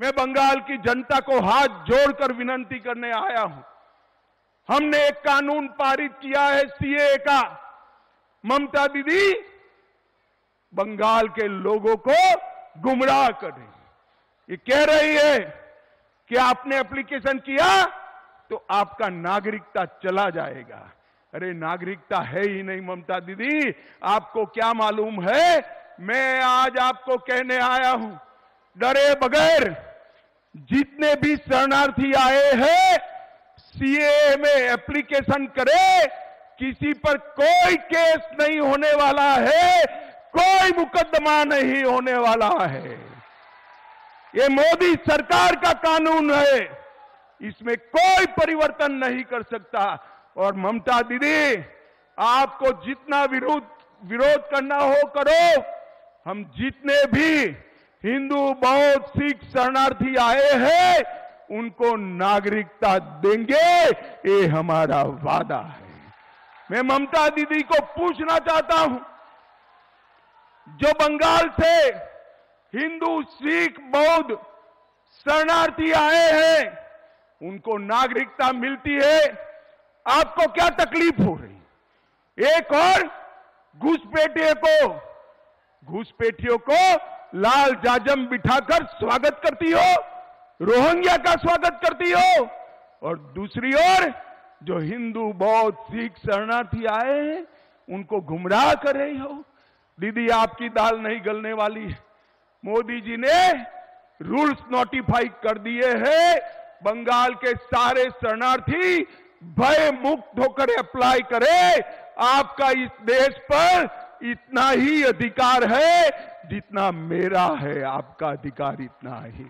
मैं बंगाल की जनता को हाथ जोड़कर विनंती करने आया हूँ। हमने एक कानून पारित किया है, सीए का। ममता दीदी, बंगाल के लोगों को गुमराह कर। रही ये कह रही है कि आपने एप्लीकेशन किया तो आपका नागरिकता चला जाएगा। अरे, नागरिकता है ही नहीं ममता दीदी। आपको क्या मालूम है? मैं आज आपको कहने आया हूँ। डरे बगैर जितने भी शरणार्थी आए हैं सीए में एप्लीकेशन करे, किसी पर कोई केस नहीं होने वाला है, कोई मुकदमा नहीं होने वाला है। ये मोदी सरकार का कानून है, इसमें कोई परिवर्तन नहीं कर सकता। और ममता दीदी, आपको जितना विरोध विरोध करना हो, करो। हम जितने भी हिंदू बौद्ध सिख शरणार्थी आए हैं, उनको नागरिकता देंगे, ये हमारा वादा है। मैं ममता दीदी को पूछना चाहता हूँ, जो बंगाल से हिंदू सिख बौद्ध शरणार्थी आए हैं, उनको नागरिकता मिलती है, आपको क्या तकलीफ़ हो रही? एक और घुसपैठिए को, घुसपैठियों को लाल जाजम बिठाकर स्वागत करती हो, रोहिंग्या का स्वागत करती हो, और दूसरी ओर जो हिंदू बौद्ध, सिख, शरणार्थी आए हैं, उनको गुमराह कर रही हो। दीदी, आपकी दाल नहीं गलने वाली है। मोदी जी ने रूल्स नोटिफाई कर दिए हैं, बंगाल के सारे शरणार्थी भय मुक्त होकर अप्लाई करे। आपका इस देश पर इतना ही अधिकार है जितना मेरा है। आपका अधिकार इतना ही।